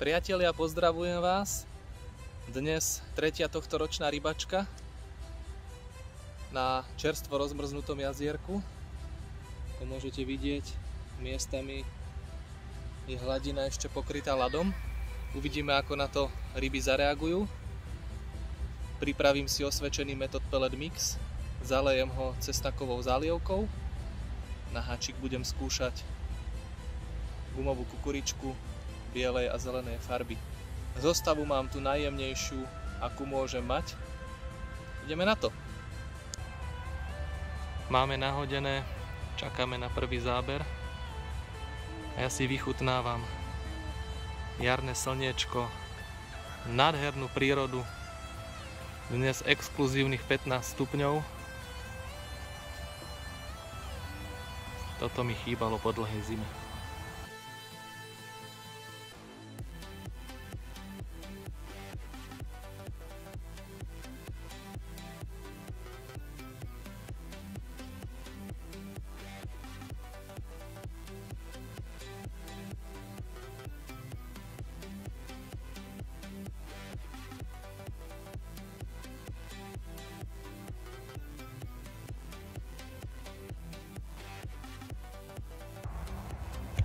Priatelia, pozdravujem vás. Dnes tretia tohto ročná rybačka na čerstvo rozmrznutom jazierku. Ako môžete vidieť, miestami je hladina ešte pokrytá ľadom. Uvidíme, ako na to ryby zareagujú. Pripravím si osvedčený metód pellet mix, zalejem ho cestakovou zálievkou. Na háčik budem skúšať gumovú kukuričku, bielej a zelenej farby. Zostavu mám tu najjemnejšiu, akú môžem mať. Ideme na to. Máme nahodené, čakáme na prvý záber. A ja si vychutnávam jarné slniečko, nádhernú prírodu, dnes exkluzívnych 15 stupňov. Toto mi chýbalo po dlhej zime.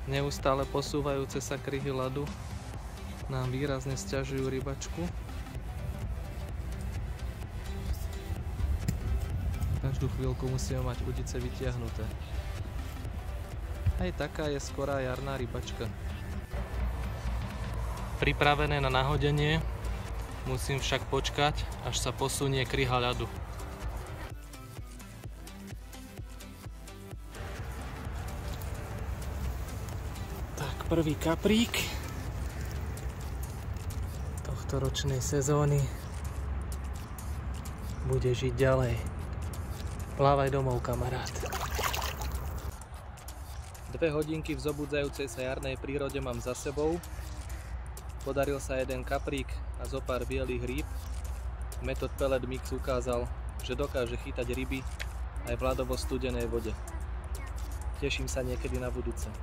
Neustále posúvajúce sa kryhy ľadu nám výrazne stiažujú rybačku. Každú chvíľku musíme mať udice vytiahnuté. Aj taká je skorá jarná rybačka. Pripravené na nahodenie, musím však počkať, až sa posunie kryha ľadu. Prvý kaprík tohto ročnej sezóny bude žiť ďalej. Plávaj domov, kamarát. Dve hodinky v zobudzajúcej sa jarnej prírode mám za sebou. Podaril sa jeden kaprík a zo pár bielých rýb. Metod Pellet Mix ukázal, že dokáže chytať ryby aj v ľadovo studenej vode. Teším sa niekedy na budúce.